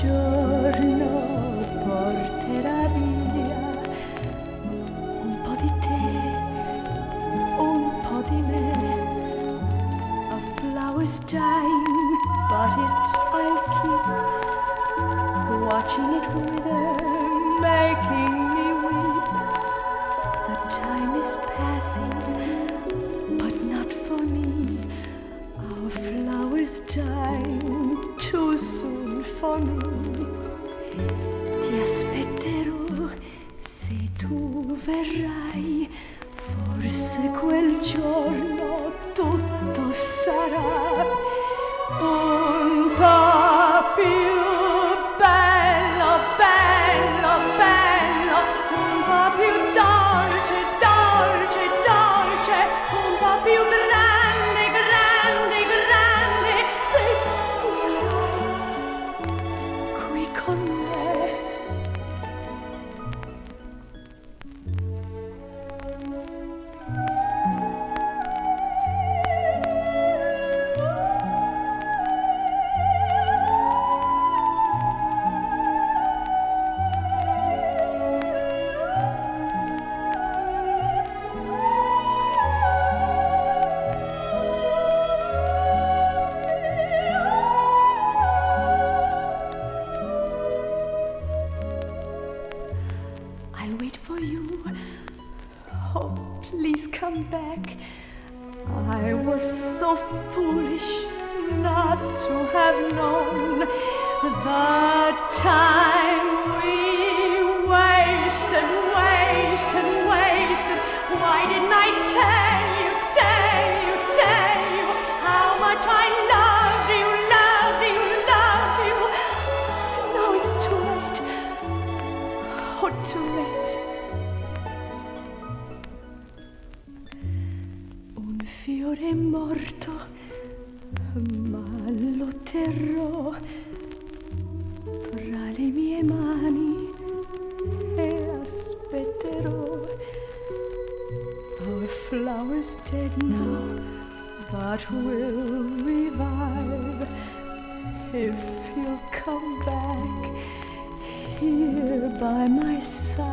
giorno porterà via un po' di te, un po' di me. A flower's dying, but it's I keep watching it wither, making me weep. The time is passing. Me. Ti aspetterò se tu verrai, forse quel giorno I'll wait for you. Oh, please come back. I was so foolish not to have known the time Too late. Un fiore morto, ma lo terrò tra le mie mani e aspetterò. Our flowers dead now, but will revive if you'll come back by my side.